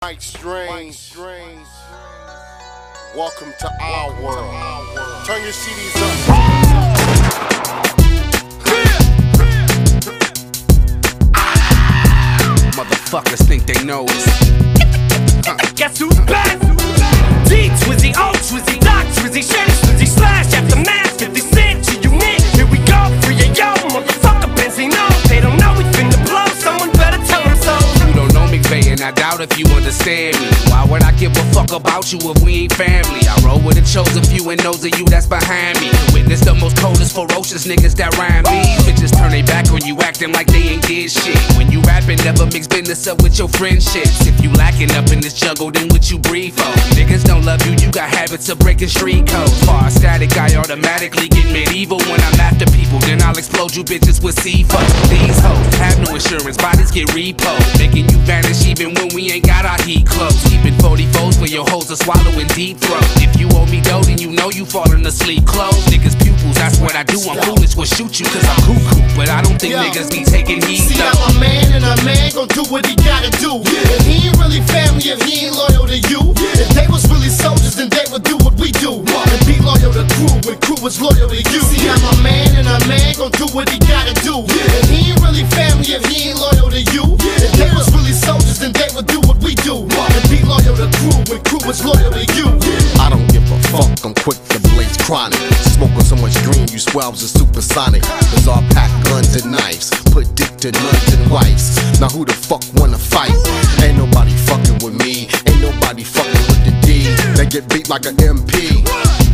Mike Strange. Welcome to our world. Turn your CDs up. Motherfuckers think they know us. Guess who's back? D Twizzy, O I doubt if you understand me. Why would I give a fuck about you if we ain't family? I roll with a chosen few, and those of you that's behind me. Witness the most coldest, ferocious niggas that rhyme these bitches turn they back on you, acting like they ain't did shit. When you rapping, never mix business up with your friendships. If you lacking up in this jungle, then what you breathe for? Niggas don't love you, you got habits of breaking street codes. Far static, I automatically get medieval when I'm after people. Then I'll explode you bitches with C4. These hoes have no insurance, bodies get repo. Making you vanish even when we ain't got our heat close. Keeping 44s for your hoes are swallowing deep throat. If you owe me dough, then you know you falling asleep close. Niggas pupils, that's what I do. I'm foolish, will shoot you cause I'm cuckoo. But I don't think Yo. niggas be taking heed See, though. I'm a man and a man gon' do what he gotta do. And he ain't really family are. Cause pack guns and knives, put dick to nuns and wives. Now who the fuck wanna fight? Ain't nobody fucking with me, ain't nobody fucking with the D. They get beat like an MP.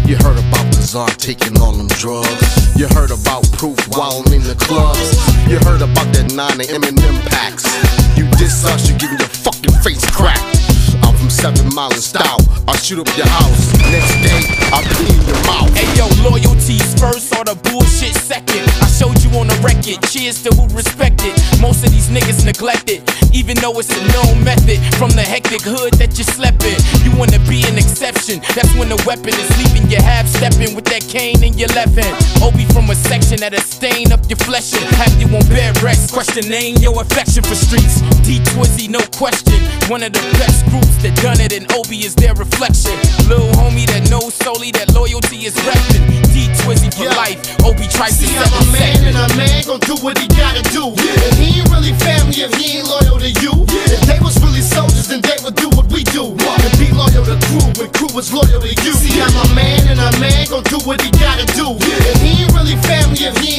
You heard about czar taking all them drugs. You heard about proof wilding in the clubs. You heard about that 9 and Eminem packs. You diss us, you getting your fucking face cracked. Seven Mile Stout. I'll shoot up your house. Next day, I'll clean your mouth. Hey yo, loyalties first or the bullshit second. I showed you on the record, cheers to who respected. Most of these niggas neglected, even though it's a known method. From the hectic hood that you slept in, you wanna be an exception. That's when the weapon is leaving you half stepping with that cane in your left hand. Obie from a section that'll stain up your flesh and have you on bed rest. Questioning your affection for streets. D Twizzy, no question. One of the best groups that done it, and Obie is their reflection. Lil homie that knows solely that loyalty is reppin'. D Twizzy for Yeah. life. Obie Trice See, is I'm a man seconds. and a man gon' do what he gotta do. And he ain't really family if he ain't loyal to you. If they was really soldiers, then they would do what we do. And be loyal to crew when crew was loyal to you. See, I'm a man and a man gon' do what he gotta do. And he ain't really family if he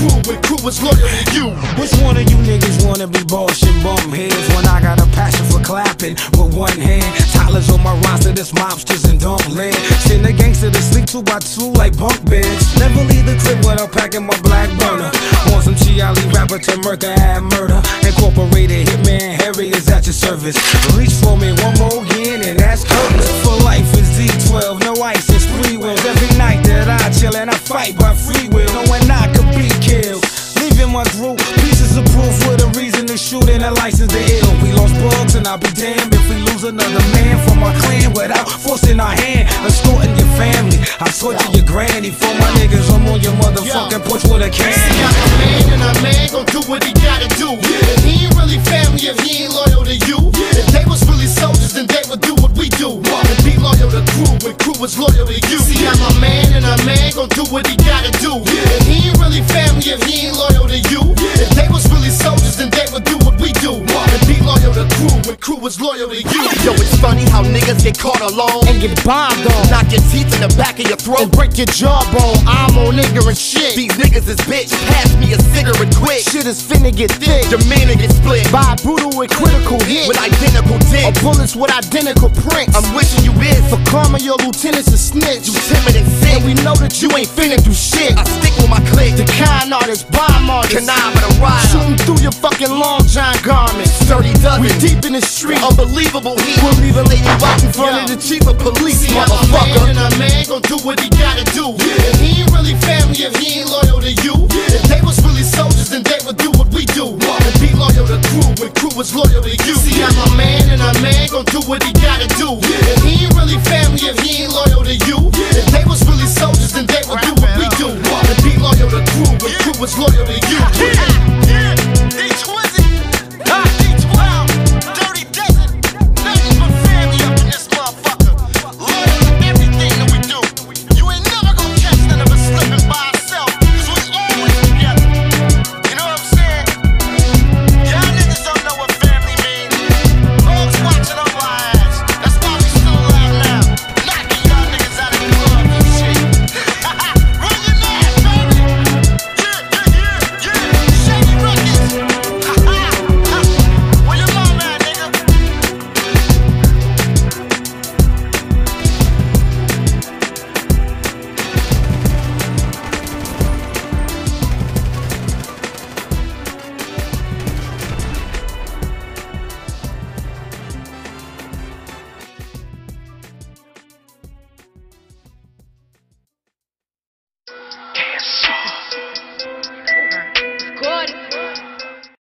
crew when crew was loyal to you. Which one of you niggas wanna be boss and bum heads when I got a passion for clapping with one hand? Tyler's on my roster, this mobsters and dump land. Send the gangster to sleep two by two like bunk beds. Never leave the crib without packing my black burner. Want some Chiali rapper to murder and murder. Incorporated hitman Harry is at your service. Reach for me one more again and that's ill. We lost Bugz and I'll be damned if we lose another man from our clan without forcing our hand. Escorting your family, I torture your granny for my niggas. I'm on your motherfucking porch with a See. I'm a man and a man gon' do what he gotta do. And he ain't really family if he ain't loyal to you. If they was really soldiers, then they would do what we do. And be loyal to crew when crew was loyal to you. See, I'm a man and a man gon' do what he gotta do. And he ain't really family if he ain't get caught alone And get bombed on. knock your teeth in the back of your throat And break your jawbone. I'm on ignorant shit. These niggas is bitch. Pass me a cigarette quick. Shit is finna get thick. Your man get split By a brutal and critical hit. with identical Or dick. bullets with identical prints. I'm wishing you is For karma, your lieutenant's a snitch. you timid and sick. And we know that you ain't finna do shit. I stick with my clique. The kind artist, bomb artist. Connive at a rider. Shooting through your fucking long john garments. Dozen. We deep in the street. Unbelievable heat. We'll even lay you out in front of the chief of police, See, I'm a man and a man gon' do what he gotta do. And he ain't really